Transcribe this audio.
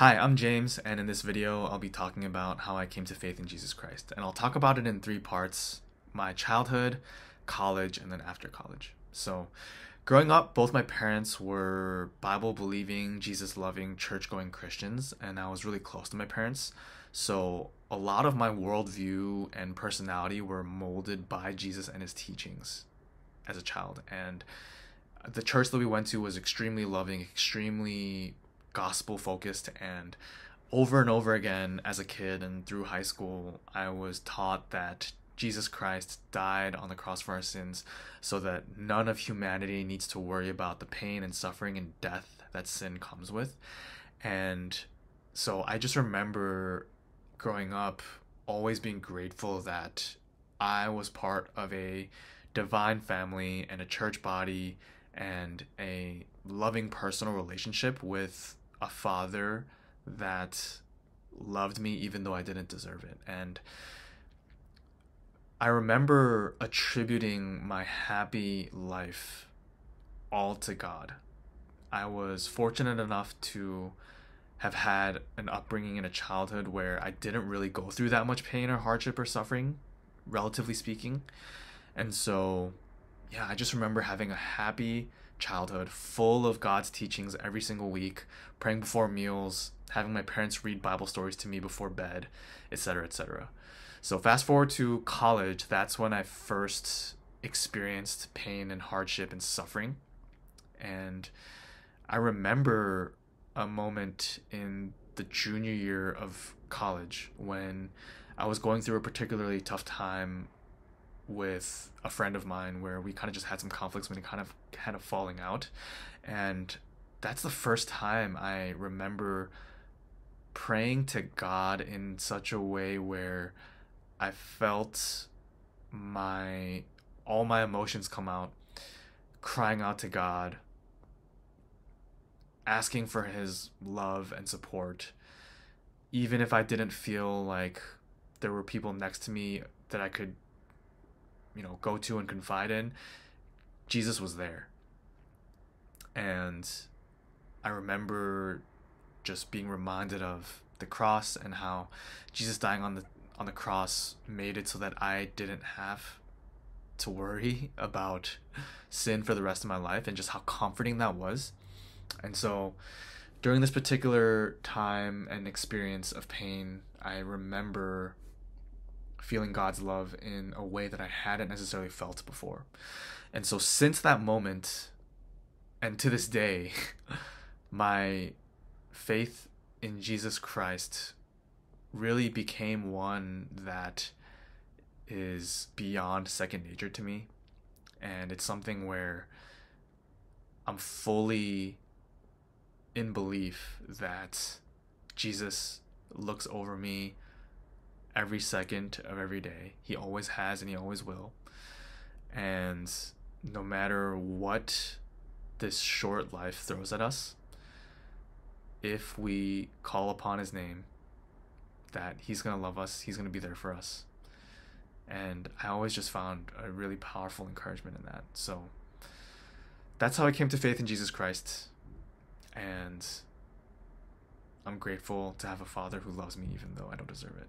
Hi, I'm James, and in this video, I'll be talking about how I came to faith in Jesus Christ. And I'll talk about it in three parts my childhood, college, and then after college. So, growing up, both my parents were Bible believing, Jesus loving, church going Christians, and I was really close to my parents. So, a lot of my worldview and personality were molded by Jesus and his teachings as a child. And the church that we went to was extremely loving, extremely gospel focused and over and over again as a kid and through high school I was taught that Jesus Christ died on the cross for our sins so that none of humanity needs to worry about the pain and suffering and death that sin comes with. And so I just remember growing up always being grateful that I was part of a divine family and a church body and a loving personal relationship with a father that loved me even though I didn't deserve it. And I remember attributing my happy life all to God. I was fortunate enough to have had an upbringing in a childhood where I didn't really go through that much pain or hardship or suffering, relatively speaking. And so, yeah, I just remember having a happy childhood full of God's teachings every single week, praying before meals, having my parents read Bible stories to me before bed, etc., etc. So fast forward to college, that's when I first experienced pain and hardship and suffering. And I remember a moment in the junior year of college when I was going through a particularly tough time with a friend of mine where we kind of just had some conflicts when kind of kind of falling out. And that's the first time i remember praying to god in such a way where i felt my all my emotions come out crying out to god asking for his love and support. Even if i didn't feel like there were people next to me that i could you know go to and confide in jesus was there. And i remember just being reminded of the cross and how jesus dying on the on the cross made it so that i didn't have to worry about sin for the rest of my life and just how comforting that was. And so during this particular time and experience of pain i remember feeling God's love in a way that I hadn't necessarily felt before. And so since that moment and to this day, my faith in Jesus Christ really became one that is beyond second nature to me. And it's something where I'm fully in belief that Jesus looks over me every second of every day. He always has and he always will. And no matter what this short life throws at us, if we call upon his name, that he's going to love us, he's going to be there for us. And I always just found a really powerful encouragement in that. So that's how I came to faith in Jesus Christ. And I'm grateful to have a father who loves me even though I don't deserve it.